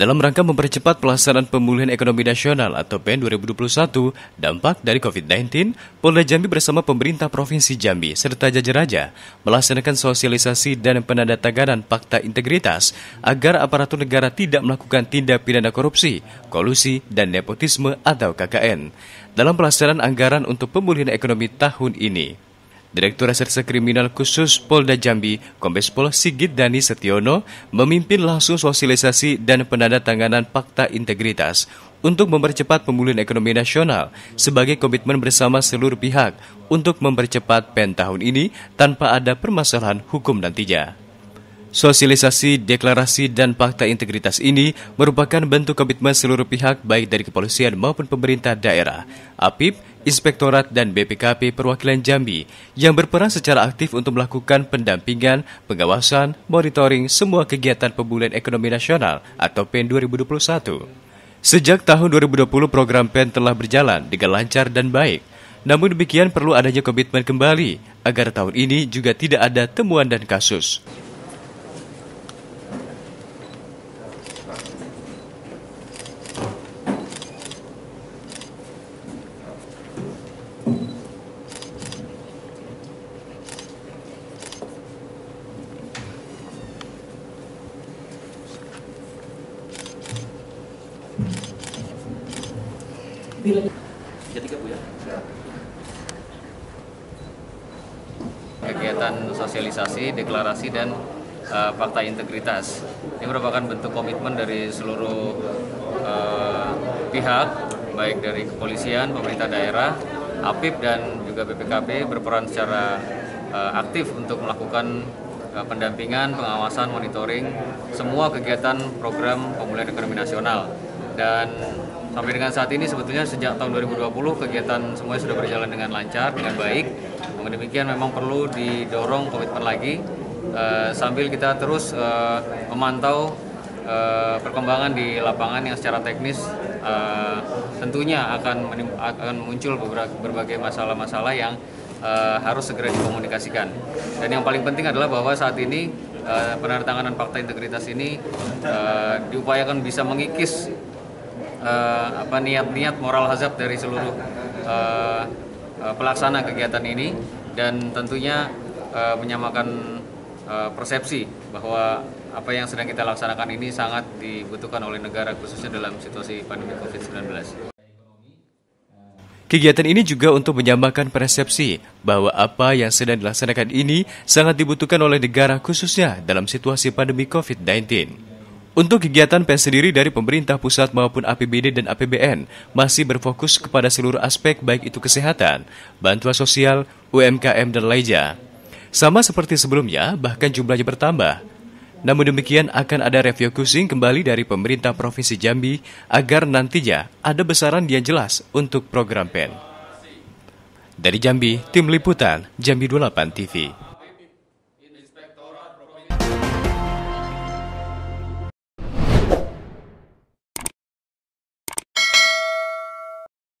Dalam rangka mempercepat pelaksanaan pemulihan ekonomi nasional atau PEN 2021 dampak dari COVID-19, Polda Jambi bersama pemerintah Provinsi Jambi serta jajar melaksanakan sosialisasi dan penandatanganan fakta integritas agar aparatur negara tidak melakukan tindak pidana korupsi, kolusi, dan nepotisme atau KKN dalam pelaksanaan anggaran untuk pemulihan ekonomi tahun ini. Direktur Reserse Kriminal Khusus Polda Jambi, Kombes Pol Sigit Dani Setiono, memimpin langsung sosialisasi dan penandatanganan fakta integritas untuk mempercepat pemulihan ekonomi nasional sebagai komitmen bersama seluruh pihak untuk mempercepat PEN tahun ini tanpa ada permasalahan hukum nantinya. Sosialisasi, deklarasi, dan fakta integritas ini merupakan bentuk komitmen seluruh pihak baik dari kepolisian maupun pemerintah daerah, APIP, Inspektorat, dan BPKP Perwakilan Jambi yang berperan secara aktif untuk melakukan pendampingan, pengawasan, monitoring semua kegiatan pemulihan ekonomi nasional atau PEN 2021. Sejak tahun 2020 program PEN telah berjalan dengan lancar dan baik. Namun demikian perlu adanya komitmen kembali agar tahun ini juga tidak ada temuan dan kasus. Bu ya. Kegiatan sosialisasi, deklarasi dan uh, fakta integritas. Ini merupakan bentuk komitmen dari seluruh uh, pihak, baik dari kepolisian, pemerintah daerah, APIP dan juga BPKP berperan secara uh, aktif untuk melakukan uh, pendampingan, pengawasan, monitoring semua kegiatan program pemulihan ekonomi nasional dan sampai dengan saat ini sebetulnya sejak tahun 2020 kegiatan semuanya sudah berjalan dengan lancar, dengan baik. Namun demikian memang perlu didorong komitmen lagi uh, sambil kita terus uh, memantau uh, perkembangan di lapangan yang secara teknis uh, tentunya akan akan muncul berbagai masalah-masalah yang uh, harus segera dikomunikasikan. Dan yang paling penting adalah bahwa saat ini uh, penandatanganan fakta integritas ini uh, diupayakan bisa mengikis uh, apa niat-niat moral hazard dari seluruh uh, uh, pelaksana kegiatan ini dan tentunya uh, menyamakan uh, persepsi bahwa apa yang sedang kita laksanakan ini sangat dibutuhkan oleh negara khususnya dalam situasi pandemi COVID-19. Kegiatan ini juga untuk menyamakan persepsi bahwa apa yang sedang dilaksanakan ini sangat dibutuhkan oleh negara khususnya dalam situasi pandemi COVID-19. Untuk kegiatan PEN sendiri dari pemerintah pusat maupun APBD dan APBN masih berfokus kepada seluruh aspek baik itu kesehatan, bantuan sosial, UMKM, dan lainnya. Sama seperti sebelumnya, bahkan jumlahnya bertambah. Namun demikian akan ada refocusing kembali dari pemerintah Provinsi Jambi agar nantinya ada besaran yang jelas untuk program PEN. Dari Jambi, Tim Liputan, Jambi 28 TV.